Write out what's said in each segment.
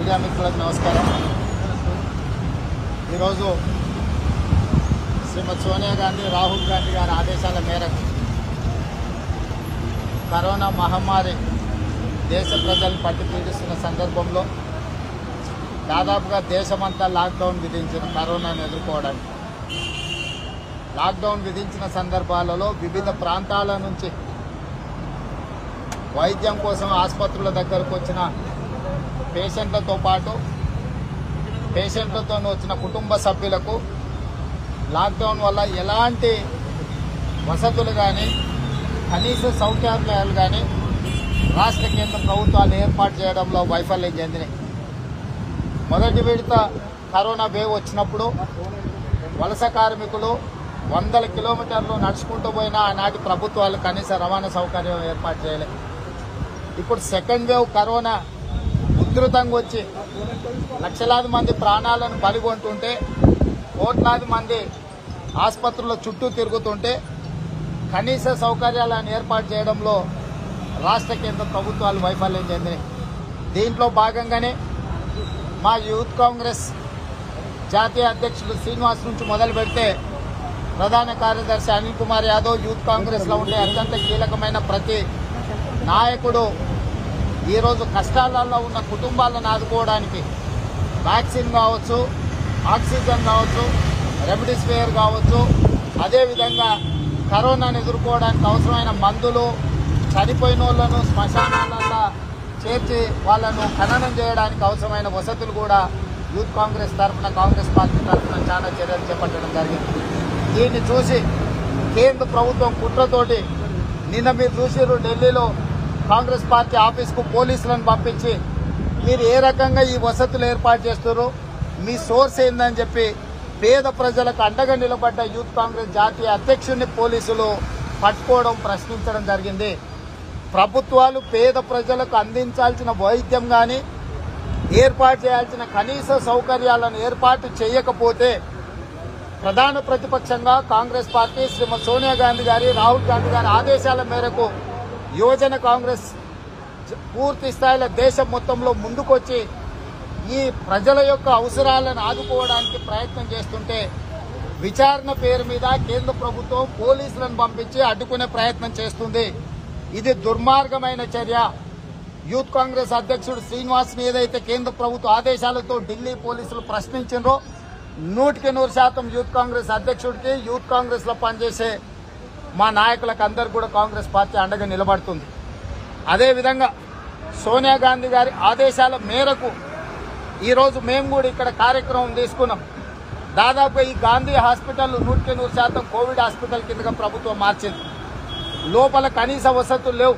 Media మిత్రులకు నమస్కారం. ఈరోజు శ్రీమతి సోనియా గాంధీ రాహుల్ గాంధీ గారి ఆదేశాల మేరకు కరోనా మహమ్మారి దేశ ప్రజలను పట్టి పీడిస్తున్న సందర్భంలో దాదాపుగా దేశమంతా లాక్డౌన్ విధించిన కరోనాను ఎదుర్కోవడానికి. లాక్డౌన్ విధించిన సందర్భాలలో వివిధ ప్రాంతాల నుంచి వైద్యం కోసం ఆసుపత్రుల దగ్గరకు వచ్చిన పేషెంట్లతో పాటు పేషెంట్లతో వచ్చిన కుటుంబ సభ్యులకు లాక్డౌన్ వల్ల ఎలాంటి వసతులు కానీ కనీస సౌకర్యాలు కానీ రాష్ట్ర కేంద్ర ప్రభుత్వాలు ఏర్పాటు చేయడంలో వైఫల్యం చెందినాయి. మొదటి విడత కరోనా వేవ్ వచ్చినప్పుడు వలస కార్మికులు వందల కిలోమీటర్లు నడుచుకుంటూ పోయిన ఆనాటి ప్రభుత్వాలు కనీస రవాణా సౌకర్యం ఏర్పాటు చేయలేదు ఇప్పుడు సెకండ్ వేవ్ కరోనా ఉధృతంగా వచ్చి లక్షలాది మంది ప్రాణాలను బలిగొంటుంటే కోట్లాది మంది ఆసుపత్రుల చుట్టూ తిరుగుతుంటే కనీస సౌకర్యాలను ఏర్పాటు చేయడంలో రాష్ట్ర కేంద్ర ప్రభుత్వాలు వైఫల్యం చెందినాయి. దీంట్లో భాగంగానే మా యూత్ కాంగ్రెస్ జాతీయ అధ్యక్షులు శ్రీనివాస్ నుంచి మొదలు పెడితే ప్రధాన కార్యదర్శి అనిల్ కుమార్ యాదవ్ యూత్ కాంగ్రెస్లో ఉండే అత్యంత కీలకమైన ప్రతి నాయకుడు ఈరోజు కష్టాలలో ఉన్న కుటుంబాలను ఆదుకోవడానికి వ్యాక్సిన్ కావచ్చు ఆక్సిజన్ కావచ్చు రెమ్డెసివిర్ కావచ్చు అదేవిధంగా కరోనాను ఎదుర్కోవడానికి అవసరమైన మందులు చనిపోయిన వాళ్ళను శ్మశానాలలో చేర్చి వాళ్ళను ఖననం చేయడానికి అవసరమైన వసతులు కూడా యూత్ కాంగ్రెస్ తరఫున కాంగ్రెస్ పార్టీ తరఫున చాలా చర్యలు చేపట్టడం జరిగింది. దీన్ని చూసి కేంద్ర ప్రభుత్వం కుట్రతోటి నిన్న మీరు చూసిర్రు ఢిల్లీలో కాంగ్రెస్ పార్టీ ఆఫీస్కు పోలీసులను పంపించి మీరు ఏ రకంగా ఈ వసతులు ఏర్పాటు చేస్తారు మీ సోర్స్ ఏందని చెప్పి పేద ప్రజలకు అండగా నిలబడ్డ యూత్ కాంగ్రెస్ జాతీయ అధ్యక్షుడిని పోలీసులు పట్టుకోవడం ప్రశ్నించడం జరిగింది. ప్రభుత్వాలు పేద ప్రజలకు అందించాల్సిన వైద్యం కానీ ఏర్పాటు చేయాల్సిన కనీస సౌకర్యాలను ఏర్పాటు చేయకపోతే ప్రధాన ప్రతిపక్షంగా కాంగ్రెస్ పార్టీ శ్రీమతి సోనియా గాంధీ గారి రాహుల్ గాంధీ గారి ఆదేశాల మేరకు యువజన కాంగ్రెస్ పూర్తి స్థాయిలో దేశం మొత్తంలో ముందుకొచ్చి ఈ ప్రజల యొక్క అవసరాలను ఆదుకోవడానికి ప్రయత్నం చేస్తుంటే విచారణ పేరు మీద కేంద్ర ప్రభుత్వం పోలీసులను పంపించి అడ్డుకునే ప్రయత్నం చేస్తుంది. ఇది దుర్మార్గమైన చర్య. యూత్ కాంగ్రెస్ అధ్యక్షుడు శ్రీనివాస్ని ఏదైతే కేంద్ర ప్రభుత్వ ఆదేశాలతో ఢిల్లీ పోలీసులు ప్రశ్నించారో నూటికి నూరు శాతం యూత్ కాంగ్రెస్ అధ్యక్షుడికి యూత్ కాంగ్రెస్లో పనిచేసే మా నాయకులకు అందరు కూడా కాంగ్రెస్ పార్టీ అండగా నిలబడుతుంది. అదేవిధంగా సోనియా గాంధీ గారి ఆదేశాల మేరకు ఈరోజు మేము కూడా ఇక్కడ కార్యక్రమం తీసుకున్నాం. దాదాపు ఈ గాంధీ హాస్పిటల్ నూటికి నూరు శాతం కోవిడ్ హాస్పిటల్ కిందగా ప్రభుత్వం మార్చింది. లోపల కనీస వసతులు లేవు.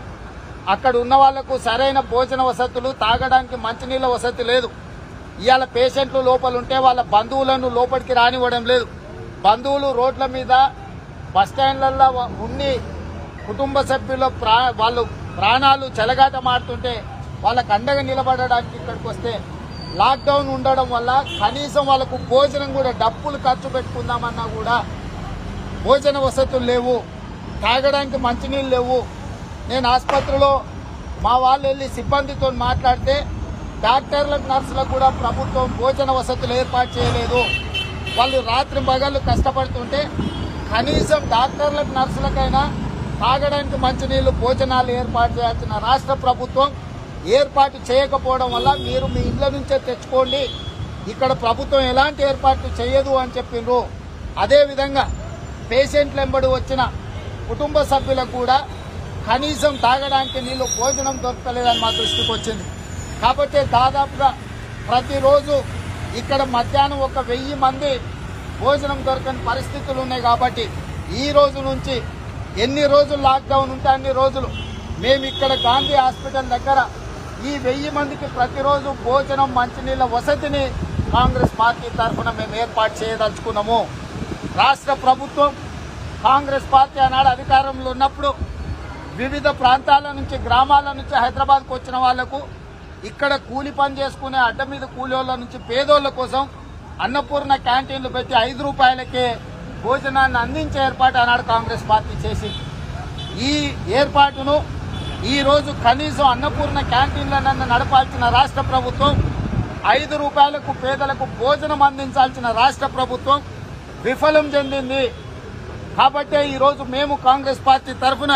అక్కడ ఉన్న వాళ్ళకు సరైన భోజన వసతులు తాగడానికి మంచినీళ్ళ వసతి లేదు. ఇవాళ పేషెంట్లు లోపల ఉంటే వాళ్ళ బంధువులను లోపలికి రానివ్వడం లేదు. బంధువులు రోడ్ల మీద బస్ స్టాండ్లలో ఉండి కుటుంబ సభ్యుల ప్రా వాళ్ళు ప్రాణాలు చెలగాట మారుతుంటే వాళ్ళకు అండగా నిలబడడానికి ఇక్కడికి వస్తే లాక్డౌన్ ఉండడం వల్ల కనీసం వాళ్ళకు భోజనం కూడా డబ్బులు ఖర్చు పెట్టుకుందామన్నా కూడా భోజన వసతులు లేవు తాగడానికి మంచినీళ్ళు లేవు. నేను ఆసుపత్రిలో మా వాళ్ళు వెళ్ళి సిబ్బందితో మాట్లాడితే డాక్టర్లకు నర్సులకు కూడా ప్రభుత్వం భోజన వసతులు ఏర్పాటు చేయలేదు. వాళ్ళు రాత్రి పగళ్ళు కష్టపడుతుంటే కనీసం డాక్టర్లకు నర్సులకైనా తాగడానికి మంచినీళ్ళు భోజనాలు ఏర్పాటు చేయాల్సిన రాష్ట్ర ప్రభుత్వం ఏర్పాటు చేయకపోవడం వల్ల మీరు మీ ఇళ్ళ నుంచే తెచ్చుకోండి. ఇక్కడ ప్రభుత్వం ఎలాంటి ఏర్పాట్లు చేయదు అని చెప్పిండ్రు. అదేవిధంగా పేషెంట్లు వెంబడి వచ్చిన కుటుంబ సభ్యులకు కూడా కనీసం తాగడానికి నీళ్ళు భోజనం దొరకలేదని మా దృష్టికి వచ్చింది. కాబట్టి దాదాపుగా ప్రతిరోజు ఇక్కడ మధ్యాహ్నం ఒక వెయ్యి మంది భోజనం దొరకని పరిస్థితులు ఉన్నాయి కాబట్టి ఈ రోజు నుంచి ఎన్ని రోజులు లాక్డౌన్ ఉంటే అన్ని రోజులు మేము ఇక్కడ గాంధీ హాస్పిటల్ దగ్గర ఈ వెయ్యి మందికి ప్రతిరోజు భోజనం మంచినీళ్ళ వసతిని కాంగ్రెస్ పార్టీ తరఫున మేము ఏర్పాటు చేయదలుచుకున్నాము. రాష్ట్ర ప్రభుత్వం కాంగ్రెస్ పార్టీ ఆనాడు అధికారంలో ఉన్నప్పుడు వివిధ ప్రాంతాల నుంచి గ్రామాల నుంచి హైదరాబాద్కు వచ్చిన వాళ్ళకు ఇక్కడ కూలి పని చేసుకునే అడ్డ మీద కూలోళ్ళ నుంచి పేదోళ్ళ కోసం అన్నపూర్ణ క్యాంటీన్లు పెట్టి ఐదు రూపాయలకే భోజనాన్ని అందించే ఏర్పాటు ఆనాడు కాంగ్రెస్ పార్టీ చేసింది. ఈ ఏర్పాటును ఈరోజు కనీసం అన్నపూర్ణ క్యాంటీన్లను నడపాల్సిన రాష్ట్ర ప్రభుత్వం ఐదు రూపాయలకు పేదలకు భోజనం అందించాల్సిన రాష్ట్ర ప్రభుత్వం విఫలం చెందింది. కాబట్టే ఈరోజు మేము కాంగ్రెస్ పార్టీ తరఫున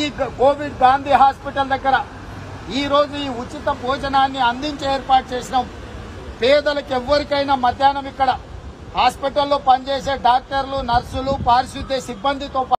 ఈ కోవిడ్ గాంధీ హాస్పిటల్ దగ్గర ఈరోజు ఈ ఉచిత భోజనాన్ని అందించే ఏర్పాటు చేసినాం. పేదలకు ఎవరికైనా మధ్యాహ్నం ఇక్కడ హాస్పిటల్లో పనిచేసే డాక్టర్లు నర్సులు పారిశుద్ధ్య సిబ్బందితో